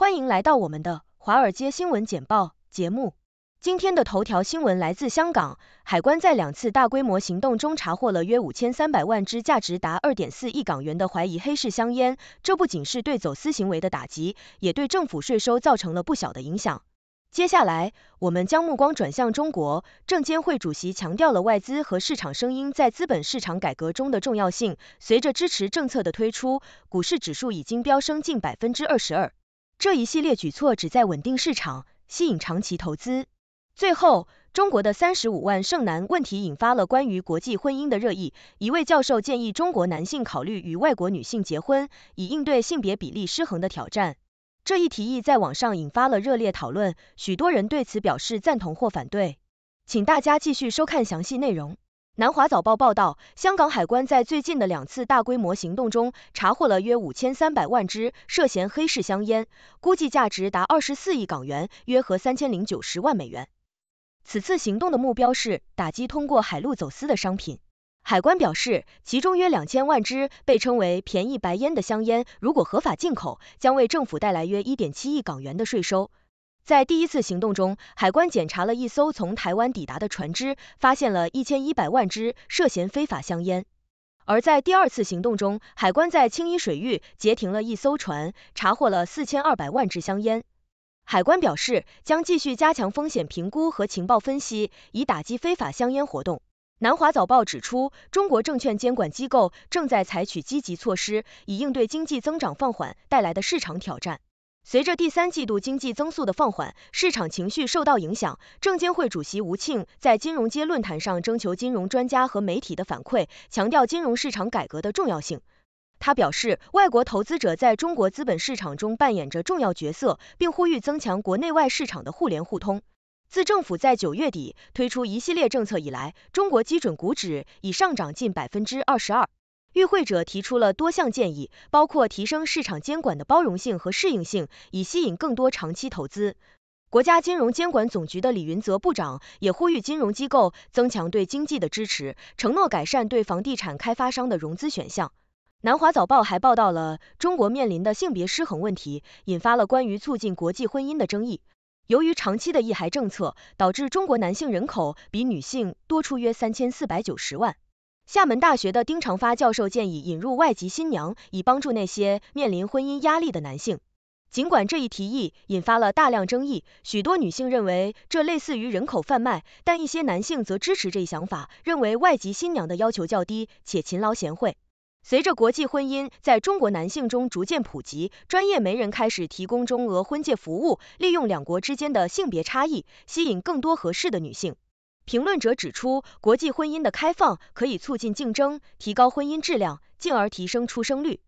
欢迎来到我们的华尔街新闻简报节目。今天的头条新闻来自香港，海关在两次大规模行动中查获了约五千三百万支价值达二点四亿港元的怀疑黑市香烟。这不仅是对走私行为的打击，也对政府税收造成了不小的影响。接下来，我们将目光转向中国。证监会主席强调了外资和市场声音在资本市场改革中的重要性。随着支持政策的推出，股市指数已经飙升近百分之二十二。这一系列举措旨在稳定市场，吸引长期投资。最后，中国的三十五万剩男问题引发了关于国际婚姻的热议。一位教授建议中国男性考虑与外国女性结婚，以应对性别比例失衡的挑战。这一提议在网上引发了热烈讨论，许多人对此表示赞同或反对。请大家继续收看详细内容。南华早报报道，香港海关在最近的两次大规模行动中，查获了约五千三百万支涉嫌黑市香烟，估计价值达二十四亿港元，约合三千零九十万美元。此次行动的目标是打击通过海路走私的商品。海关表示，其中约两千万支被称为“便宜白烟”的香烟，如果合法进口，将为政府带来约一点七亿港元的税收。在第一次行动中，海关检查了一艘从台湾抵达的船只，发现了一千一百万支涉嫌非法香烟。而在第二次行动中，海关在青衣水域截停了一艘船，查获了四千二百万支香烟。海关表示，将继续加强风险评估和情报分析，以打击非法香烟活动。南华早报指出，中国证券监管机构正在采取积极措施，以应对经济增长放缓带来的市场挑战。随着第三季度经济增速的放缓，市场情绪受到影响。证监会主席吴庆在金融街论坛上征求金融专家和媒体的反馈，强调金融市场改革的重要性。他表示，外国投资者在中国资本市场中扮演着重要角色，并呼吁增强国内外市场的互联互通。自政府在九月底推出一系列政策以来，中国基准股指已上涨近百分之二十二。与会者提出了多项建议，包括提升市场监管的包容性和适应性，以吸引更多长期投资。国家金融监管总局的李云泽部长也呼吁金融机构增强对经济的支持，承诺改善对房地产开发商的融资选项。南华早报还报道了中国面临的性别失衡问题，引发了关于促进国际婚姻的争议。由于长期的一孩政策，导致中国男性人口比女性多出约三千四百九十万。厦门大学的丁长发教授建议引入外籍新娘，以帮助那些面临婚姻压力的男性。尽管这一提议引发了大量争议，许多女性认为这类似于人口贩卖，但一些男性则支持这一想法，认为外籍新娘的要求较低且勤劳贤惠。随着国际婚姻在中国男性中逐渐普及，专业媒人开始提供中俄婚介服务，利用两国之间的性别差异，吸引更多合适的女性。评论者指出，国际婚姻的开放可以促进竞争，提高婚姻质量，进而提升出生率。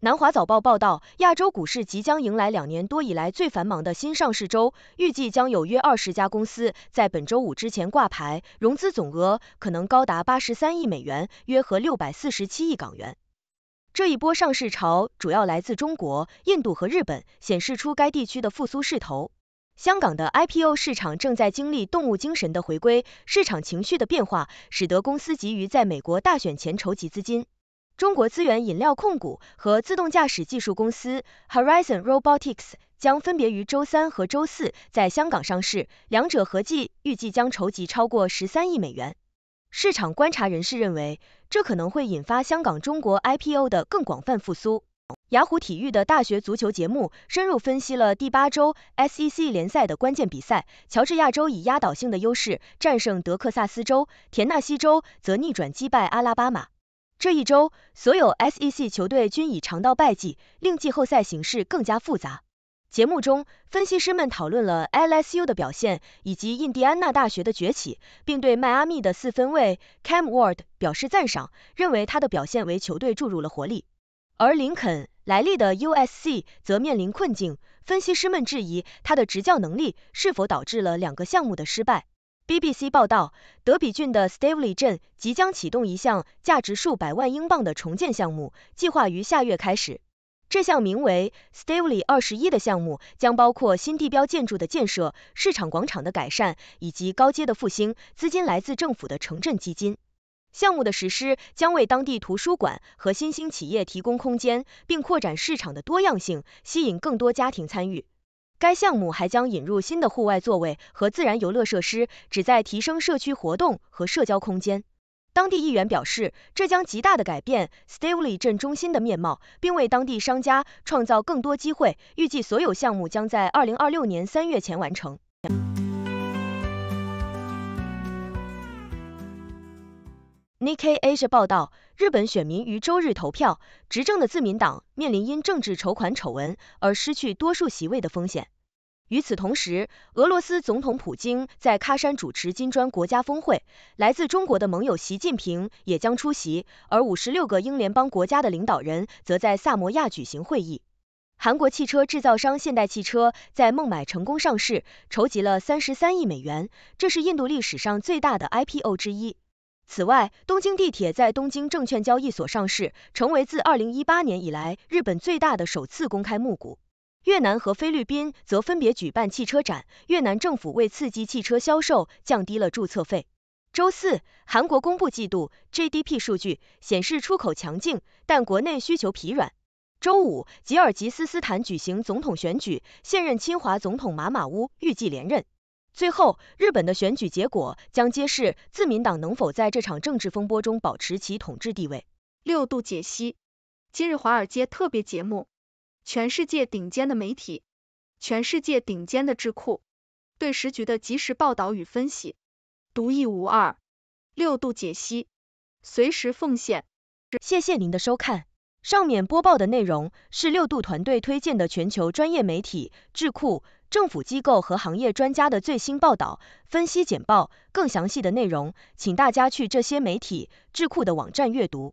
南华早报报道，亚洲股市即将迎来两年多以来最繁忙的新上市周，预计将有约二十家公司在本周五之前挂牌，融资总额可能高达八十三亿美元，约合六百四十七亿港元。这一波上市潮主要来自中国、印度和日本，显示出该地区的复苏势头。香港的 IPO 市场正在经历动物精神的回归，市场情绪的变化使得公司急于在美国大选前筹集资金。中国资源饮料控股和自动驾驶技术公司 Horizon Robotics 将分别于周三和周四在香港上市，两者合计预计将筹集超过十三亿美元。市场观察人士认为，这可能会引发香港中国 IPO 的更广泛复苏。雅虎体育的大学足球节目深入分析了第八周 SEC 联赛的关键比赛，乔治亚州以压倒性的优势战胜德克萨斯州，田纳西州则逆转击败阿拉巴马。这一周，所有 SEC 球队均已尝到败绩，令季后赛形势更加复杂。节目中，分析师们讨论了 LSU 的表现以及印第安纳大学的崛起，并对迈阿密的四分卫 Cam Ward 表示赞赏，认为他的表现为球队注入了活力。而林肯·莱利的 USC 则面临困境，分析师们质疑他的执教能力是否导致了两个项目的失败。BBC 报道，德比郡的 Stavely 镇即将启动一项价值数百万英镑的重建项目，计划于下月开始。这项名为 Stavely 二十一的项目将包括新地标建筑的建设、市场广场的改善以及高阶的复兴，资金来自政府的城镇基金。项目的实施将为当地图书馆和新兴企业提供空间，并扩展市场的多样性，吸引更多家庭参与。该项目还将引入新的户外座位和自然游乐设施，旨在提升社区活动和社交空间。当地议员表示，这将极大的改变 Stavely 镇中心的面貌，并为当地商家创造更多机会。预计所有项目将在二零二六年三月前完成。Nikkei Asia 报道，日本选民于周日投票，执政的自民党面临因政治筹款丑闻而失去多数席位的风险。与此同时，俄罗斯总统普京在喀山主持金砖国家峰会，来自中国的盟友习近平也将出席，而五十六个英联邦国家的领导人则在萨摩亚举行会议。韩国汽车制造商现代汽车在孟买成功上市，筹集了三十三亿美元，这是印度历史上最大的 IPO 之一。此外，东京地铁在东京证券交易所上市，成为自二零一八年以来日本最大的首次公开募股。越南和菲律宾则分别举办汽车展，越南政府为刺激汽车销售降低了注册费。周四，韩国公布季度 GDP 数据，显示出口强劲，但国内需求疲软。周五，吉尔吉斯斯坦举行总统选举，现任侵华总统马马乌预计连任。最后，日本的选举结果将揭示自民党能否在这场政治风波中保持其统治地位。六度解析，今日华尔街特别节目，全世界顶尖的媒体，全世界顶尖的智库，对时局的及时报道与分析，独一无二。六度解析，随时奉献。谢谢您的收看。上面播报的内容是六度团队推荐的全球专业媒体、智库。政府机构和行业专家的最新报道、分析简报，更详细的内容，请大家去这些媒体、智库的网站阅读。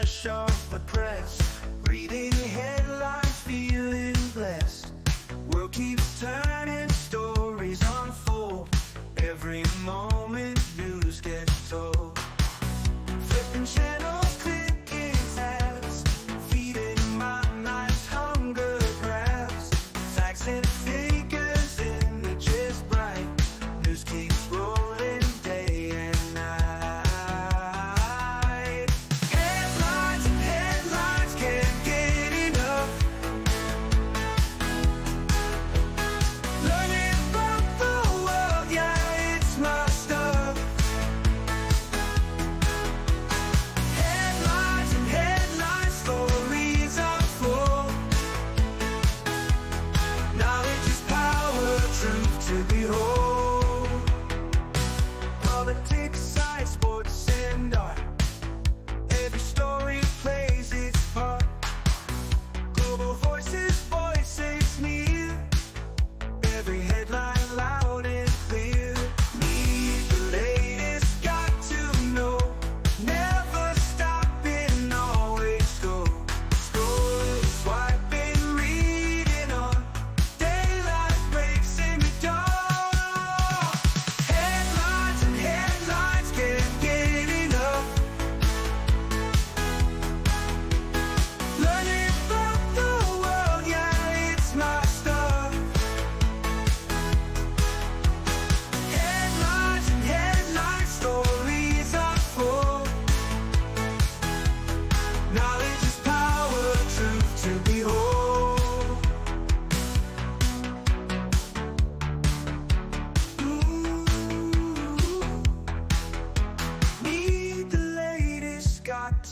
flesh off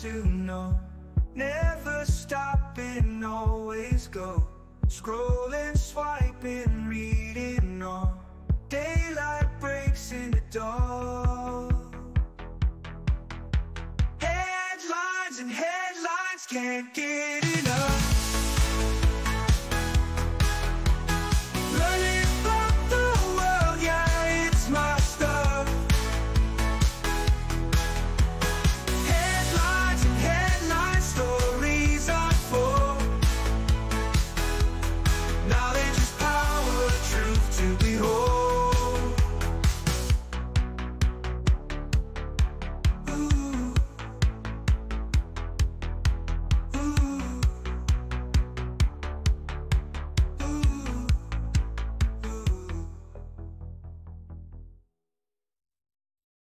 to know. Never stopping, always go. Scrolling, swiping, reading on Daylight breaks in the door Headlines and headlines can't get